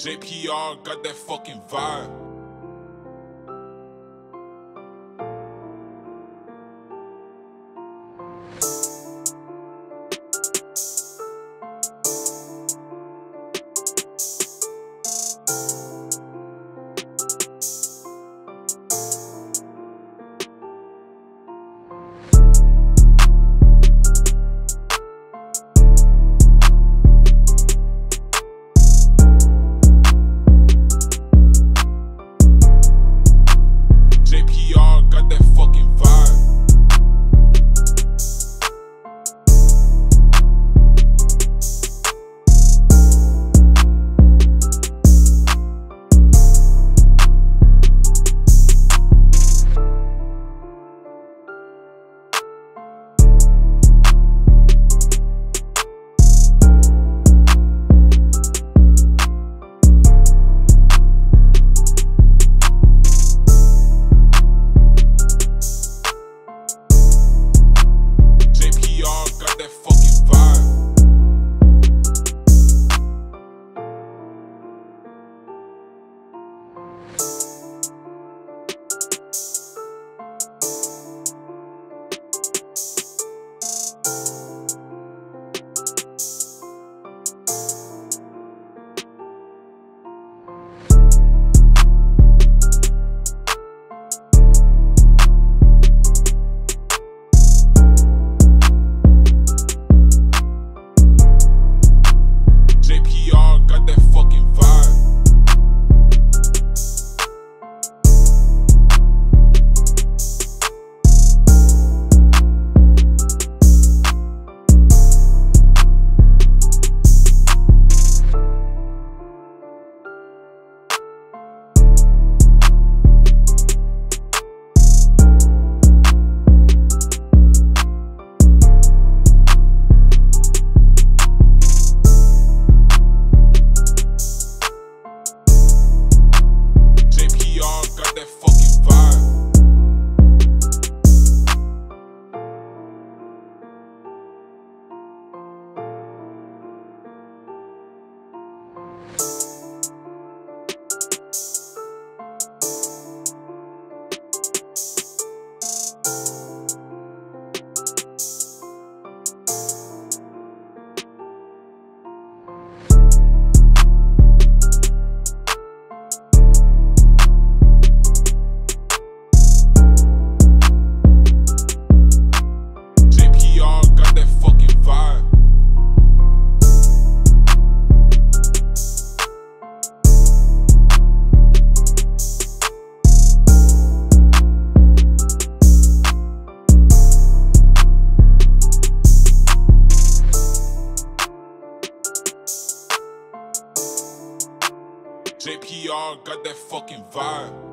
JPR got that fucking vibe. Thank JPR got that fucking vibe.